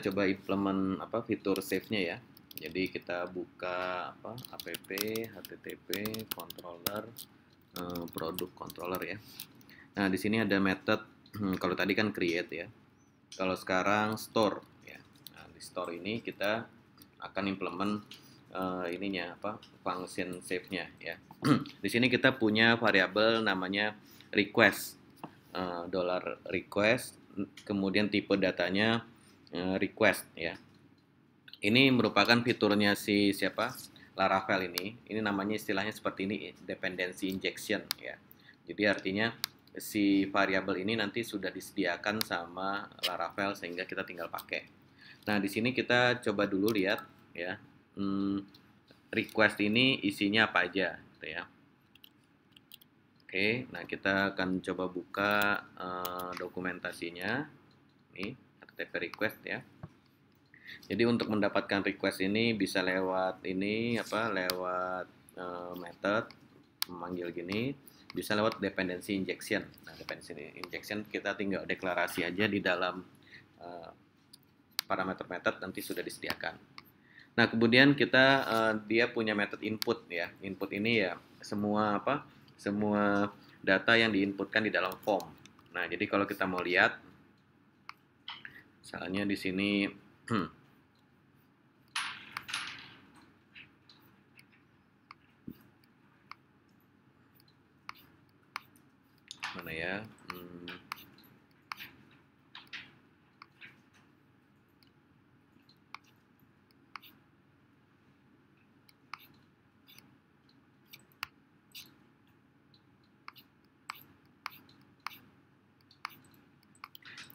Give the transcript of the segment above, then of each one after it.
Coba implement apa fitur save-nya ya. Jadi kita buka apa app http controller eh, produk controller ya. Nah, di sini ada method hmm, kalau tadi kan create ya. Kalau sekarang store ya. Nah, di store ini kita akan implement uh, ininya apa function save-nya ya. di sini kita punya variabel namanya request uh, dollar request kemudian tipe datanya request ya. Ini merupakan fiturnya si siapa? Laravel ini. Ini namanya istilahnya seperti ini dependency injection ya. Jadi artinya si variabel ini nanti sudah disediakan sama Laravel sehingga kita tinggal pakai. Nah, di sini kita coba dulu lihat ya. Hmm, request ini isinya apa aja gitu ya. Oke, nah kita akan coba buka uh, dokumentasinya. Ini HTTP request ya. Jadi untuk mendapatkan request ini bisa lewat ini apa lewat uh, method memanggil gini bisa lewat dependency injection. Nah, dependency injection kita tinggal deklarasi aja di dalam uh, parameter method nanti sudah disediakan. Nah, kemudian kita uh, dia punya method input ya. Input ini ya semua apa? Semua data yang diinputkan di dalam form. Nah, jadi kalau kita mau lihat misalnya di sini mana ya hmm.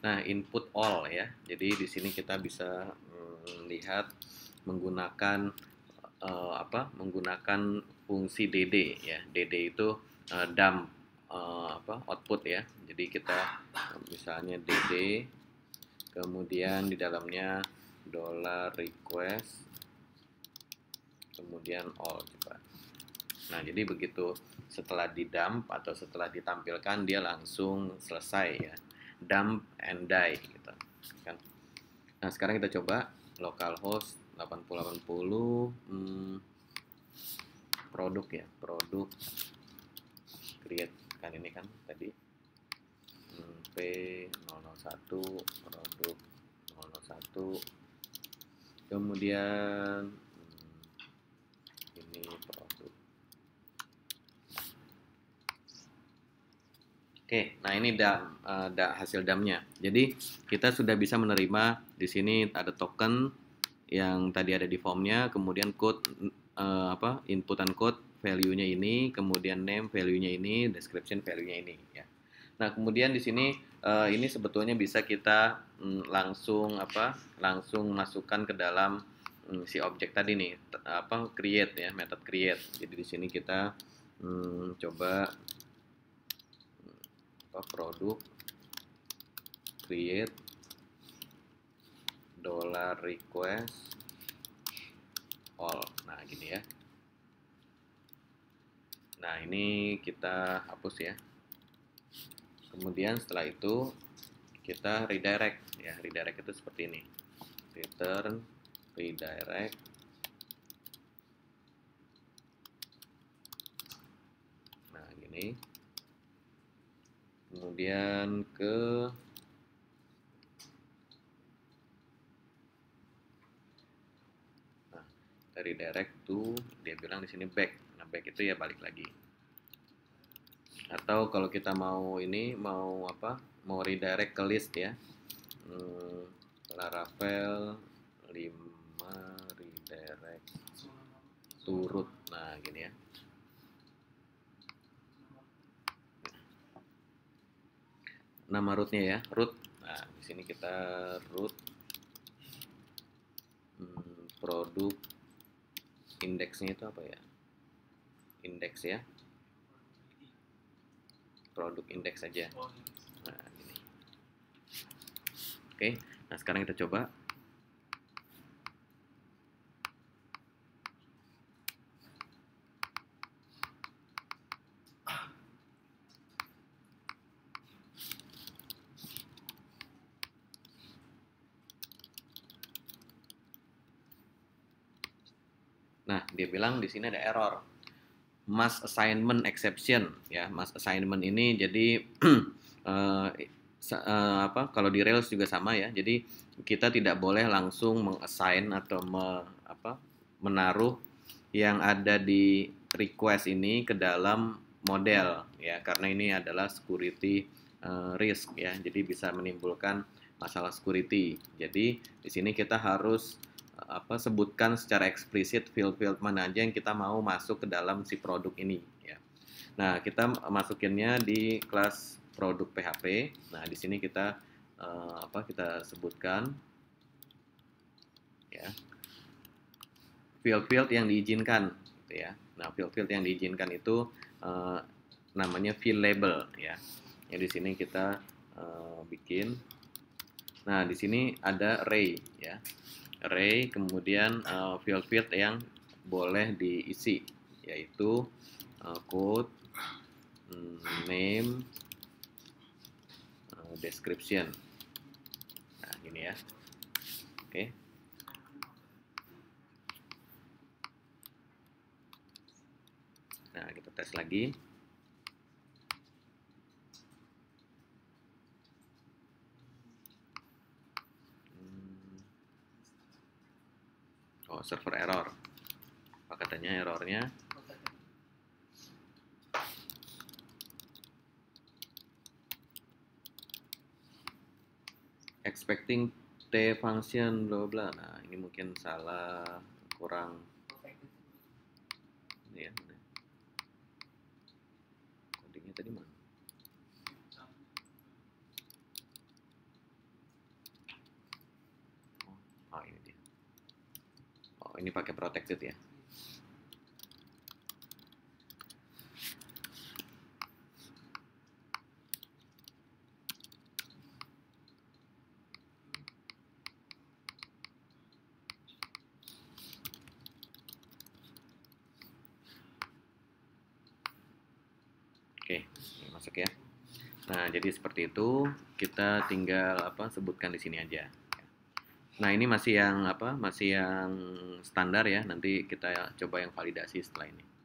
Nah, input all ya. Jadi di sini kita bisa melihat hmm, menggunakan uh, apa? Menggunakan fungsi dd ya. dd itu uh, dump uh, apa output ya jadi kita misalnya dd kemudian di dalamnya dollar request kemudian all coba nah jadi begitu setelah di dump atau setelah ditampilkan dia langsung selesai ya dump and die gitu kan. Nah sekarang kita coba localhost 8080 hmm, produk ya produk create kan ini kan tadi. Hmm, P001 produk 001 kemudian hmm, ini produk Oke, nah ini dam, uh, da, hasil damnya. Jadi kita sudah bisa menerima di sini ada token yang tadi ada di formnya, kemudian code uh, apa inputan code value-nya ini, kemudian name value-nya ini, description value-nya ini ya. Nah, kemudian di sini uh, ini sebetulnya bisa kita mm, langsung apa? langsung masukkan ke dalam mm, si objek tadi nih, apa create ya, method create. Jadi di sini kita mm, coba apa produk create dollar request all. Nah, gini ya. Nah, ini kita hapus ya. Kemudian setelah itu kita redirect ya. Redirect itu seperti ini. Return redirect Nah, gini. Kemudian ke Nah, dari direct to dia bilang di sini back. Back itu ya balik lagi. Atau kalau kita mau ini mau apa? Mau redirect ke list ya. Hmm, Laravel 5 redirect turut. Nah gini ya nama rootnya ya root. Nah di sini kita root hmm, produk indeksnya itu apa ya? Indeks ya. Produk indeks saja nah ini. Oke nah sekarang kita coba Nah, dia bilang di sini ada error. Mass assignment exception ya. Mass assignment ini jadi uh, uh, apa kalau di Rails juga sama ya. Jadi kita tidak boleh langsung mengassign atau me, apa menaruh yang ada di request ini ke dalam model ya karena ini adalah security uh, risk ya. Jadi bisa menimbulkan masalah security. Jadi di sini kita harus apa sebutkan secara eksplisit field-field mana aja yang kita mau masuk ke dalam si produk ini ya. Nah, kita masukinnya di kelas produk PHP. Nah, di sini kita uh, apa kita sebutkan ya. Field-field yang diizinkan gitu ya. Nah, field-field yang diizinkan itu uh, namanya field label ya. Yang di sini kita uh, bikin Nah, di sini ada array ya array kemudian field-field yang boleh diisi yaitu uh, code mm, name uh, description. Nah ini ya. Oke. Okay. nah kita tes lagi oh server error. Apa katanya errornya? Expecting t function bla bla. Nah ini mungkin salah kurang. Ya codingnya tadi mana ini pakai protected ya Oke, masuk ya. Nah, jadi seperti itu kita tinggal apa sebutkan di sini aja. Nah, ini masih yang apa? Masih yang standar ya. Nanti kita coba yang validasi setelah ini.